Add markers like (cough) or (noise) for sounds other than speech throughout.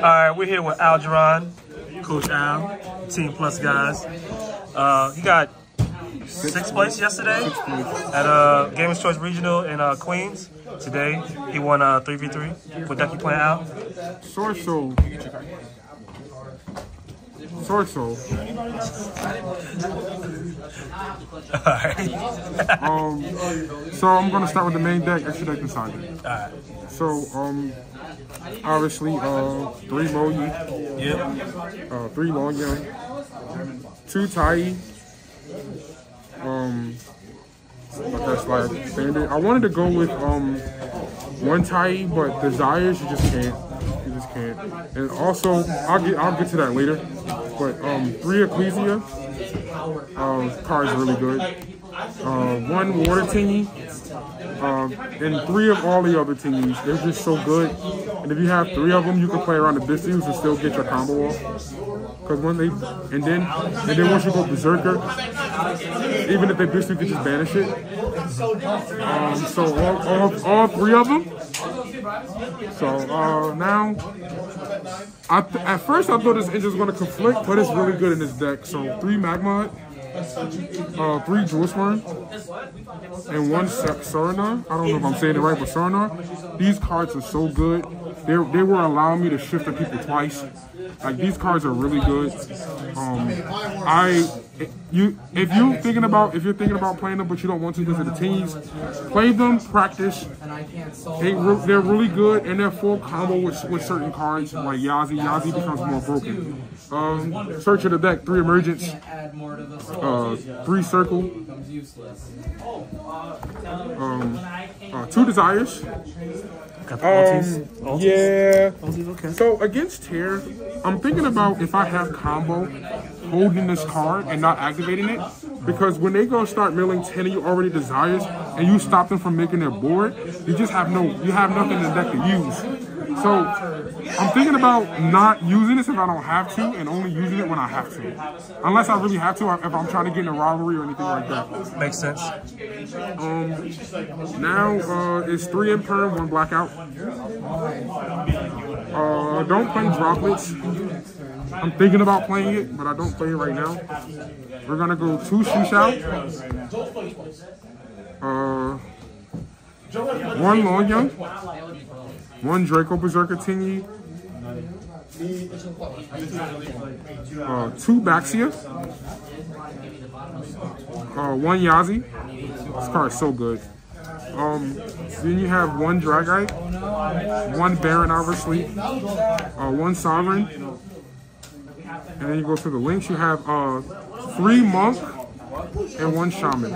All right, we're here with Aljuran, Coach Al, Team Plus Guyz. Uh, he got sixth place yesterday at uh, Gamers Choice Regional in uh, Queens. Today, he won uh, 3v3. What deck you playing out? Swordsoul. Sword Soul. (laughs) All right. Um, so I'm gonna start with the main deck, extra deck and side deck. All right. So um, obviously uh, three Moyi, Yep. uh, three Long Young, two Tai. Um, but that's like standard. I wanted to go with um one Tai, but desires you just can't. You just can't. And also, I'll get I'll get to that later. But um, three Ecclesia. Um, card's really good. Uh, one Water Tingy. Um, and three of all the other teams. They're just so good. And if you have three of them, you can play around the Biscuits and still get your combo off. Because when they, and then, and then once you go Berserker, even if they Biscuit, you can just banish it. Um, so all, all, all three of them. So uh, now, I at first I thought this engine was going to conflict, but it's really good in this deck. So three Magma, uh, three Swarm, and one Surinar. I don't know if I'm saying it right, but Surinar. These cards are so good. They they were allowing me to shift the people twice. Like these cards are really good. Um, I you if you're thinking about if you're thinking about playing them but you don't want to because of the teams, play them, practice. They re- they're really good and they're full combo with, with certain cards like Yazi. Yazi becomes more broken. Um, search of the deck, three emergence, uh, three circle, um, uh, two desires. Got the Um, ultis. Ultis? yeah. So against Tear, I'm thinking about if I have combo holding this card and not activating it. Because when they go start milling 10 of you already desires and you stop them from making their board, you just have no you have nothing in the deck to use. So I'm thinking about not using this if I don't have to and only using it when I have to. Unless I really have to if I'm trying to get in a robbery or anything like that. Makes sense. Um, now uh, it's three imperm, one blackout. Uh, don't play droplets. I'm thinking about playing it, but I don't play it right now. We're gonna go two shoot out. Uh, one long young, one Draco Berserker Tingy, uh, two Baxia, uh, one Yazi. This card is so good. Um, then you have one Dragite, one Baron obviously, uh, one Sovereign, and then you go to the links. You have uh, three Monk and one Shaman.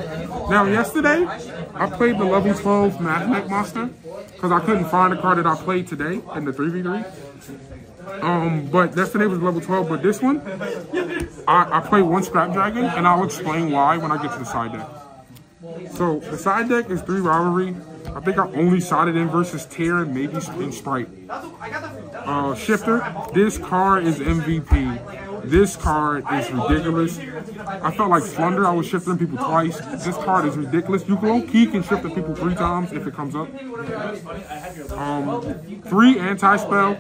Now yesterday, I played the level 12 Magnet Monster because I couldn't find the card that I played today in the 3v3. Um, but yesterday was level 12, but this one, I, I played one Scrap Dragon, and I'll explain why when I get to the side deck. So the side deck is three rivalry. I think I only sided in versus Tear and maybe in Spright. Uh, Shifter, this card is MVP. This card is ridiculous. I felt like Flunder, I was shifting people twice. This card is ridiculous. You low key can shift the people three times if it comes up. Um, three anti-spell.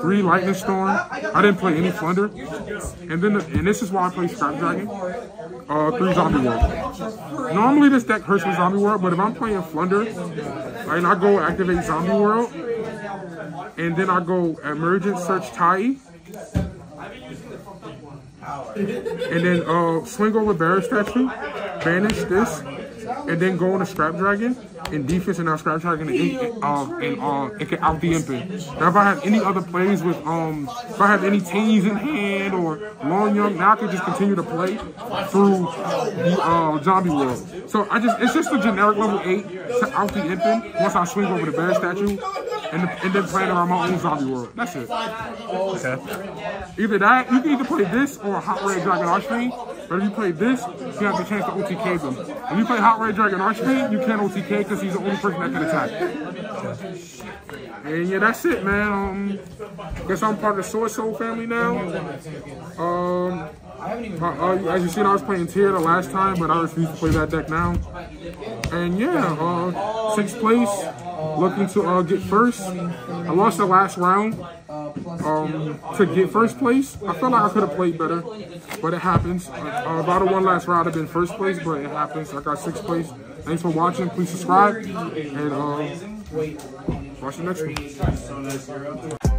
Three lightning storm. I didn't play any Flunder. And then, the, and this is why I play Scrap Dragon. Uh, three zombie world. Normally this deck hurts with zombie world, but if I'm playing Flunder, and I go activate zombie world, and then I go emergent search Tai, and then uh, swing over Barrier Statue, banish this, and then go on a Scrap Dragon in defense and now Scrap Dragon and, uh, and uh, it can out the imping. Now if I have any other plays with um, if I have any teens in hand or long young, now I can just continue to play through the uh, zombie world. So I just it's just a generic level eight to out the imping once I swing over the Barrier Statue and, and then playing around my own zombie world. That's it. Okay. Either that, you can either play this or Hot Red Dragon Archfiend. But if you play this, you have the chance to OTK them. If you play Hot Red Dragon Archfiend, you can't OTK because he's the only person that can attack. And yeah, that's it, man. Um, guess I'm part of the Swordsoul family now. Um, uh, as you seen, I was playing Tear the last time, but I refuse to play that deck now. And yeah, uh, sixth place, looking to uh, get first. I lost the last round um, to get first place. I felt like I could have played better, but it happens. Uh, I'd have won last round, I'd have been first place, but it happens. I got sixth place. Thanks for watching. Please subscribe and uh, watch the next one.